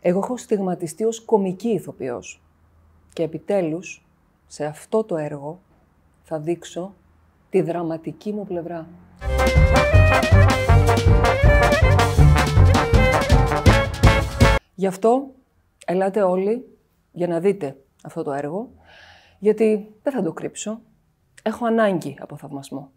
Εγώ έχω στιγματιστεί ως κομική ηθοποιός. Και επιτέλους, σε αυτό το έργο, θα δείξω τη δραματική μου πλευρά. Γι' αυτό, ελάτε όλοι για να δείτε αυτό το έργο, γιατί δεν θα το κρύψω. Έχω ανάγκη από θαυμασμό.